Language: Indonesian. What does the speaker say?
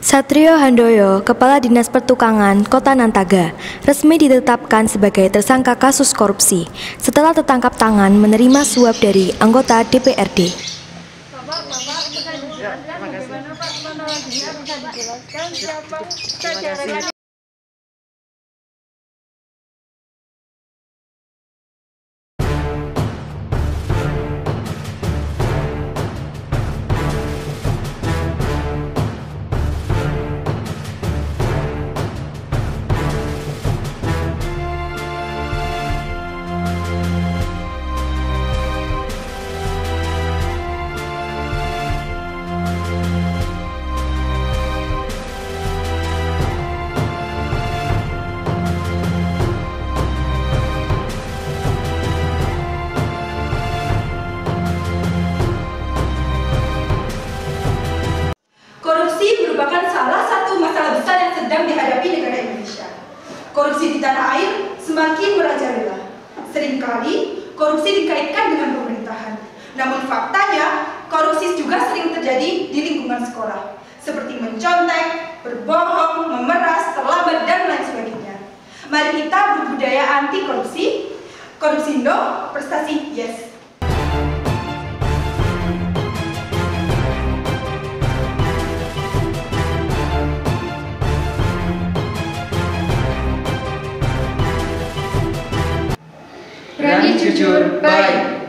Satrio Handoyo, Kepala Dinas Pertukangan Kota Nantaga, resmi ditetapkan sebagai tersangka kasus korupsi setelah tertangkap tangan menerima suap dari anggota DPRD. Bapak, Bapak, Merupakan salah satu masalah besar yang sedang dihadapi negara Indonesia. Korupsi di tanah air semakin merajalela. Seringkali korupsi dikaitkan dengan pemerintahan. Namun faktanya, korupsi juga sering terjadi di lingkungan sekolah. Seperti mencontek, berbohong, memeras, terlambat, dan lain sebagainya. Mari kita berbudaya anti korupsi. Korupsi no, prestasi yes. Berani jujur, baik.